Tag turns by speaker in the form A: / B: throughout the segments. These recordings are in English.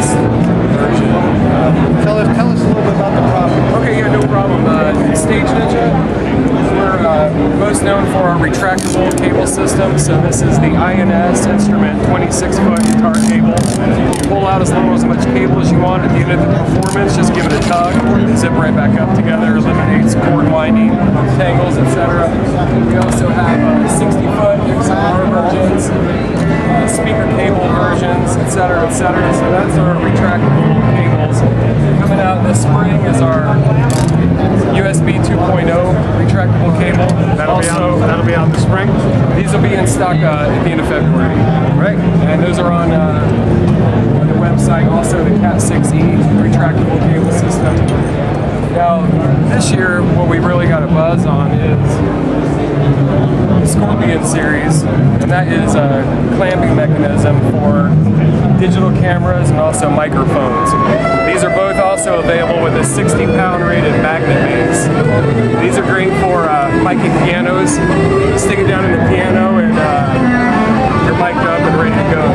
A: Linux version. Um,
B: tell, us, tell us a little bit about the problem.
A: Okay, yeah, no problem. Uh, Stage Ninja we're uh, most known for our retractable cable system. So this is the INS Instrument 26-foot guitar cable. You pull out as little as much cable as you want. At the end of the performance, just give it a tug, zip right back up together, eliminates cord winding, speaker cable versions, etc., etc. So that's our retractable cables. Coming out this spring is our USB 2.0 retractable cable. That'll be out.
B: That'll be out in the spring.
A: these will be in stock uh, at the end of February.
B: Right.
A: And those are on, uh, on the website. Also, the Cat 6E retractable cable system. Now, this year, what we really got a buzz on is the Scorpion series, and that is a clamping mechanism for digital cameras and also microphones. These are both also available with a 60 pound rated magnet base. These are great for uh, pianos. Stick it down in the piano and uh, you're mic'd up and ready to go.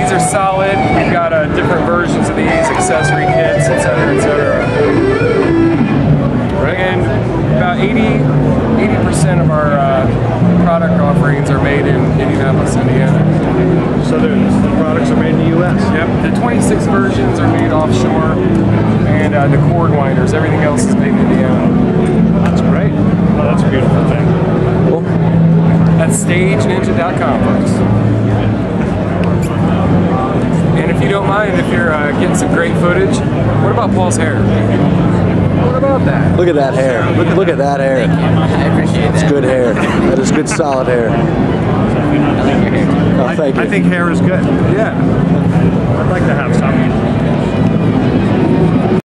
A: These are solid. We've got uh, different versions of these, accessory kits, etc., etc. are made in Indianapolis, Indiana.
B: So the, the products are made in the U.S.
A: Yep, the 26 versions are made offshore, and uh, the cord winders, everything else is made in Indiana.
B: That's great. Oh, that's a beautiful thing.
A: That's stageninja.com, folks. And if you don't mind, if you're uh, getting some great footage, what about Paul's hair? What about that?
C: Look at that hair. Look, look at that hair.
D: I appreciate It's good hair.
C: That is good, solid hair. I
D: like your hair.
C: Oh, thank you. I think
B: hair is good.
A: Yeah.